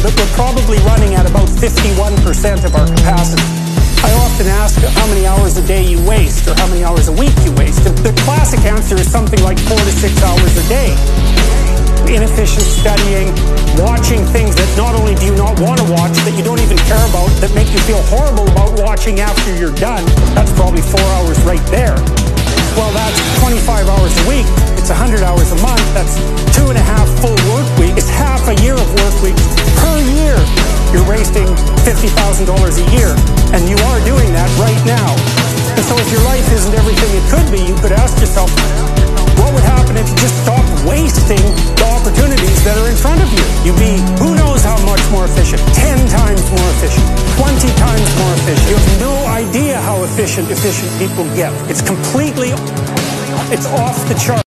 that we're probably running at about 51% of our capacity. I often ask how many hours a day you waste or how many hours a week you waste. The classic answer is something like four to six hours a day. Inefficient studying, watching things that not only do you not want to watch, that you don't even care about, that make you feel horrible about watching after you're done. That's probably four hours right there. Well, that's 25 hours a week. It's 100 hours a month. That's two and a half full work weeks. It's half a year of work weeks. You're $50,000 a year. And you are doing that right now. And so if your life isn't everything it could be, you could ask yourself, what would happen if you just stopped wasting the opportunities that are in front of you? You'd be, who knows how much more efficient? 10 times more efficient, 20 times more efficient. You have no idea how efficient efficient people get. It's completely, it's off the chart.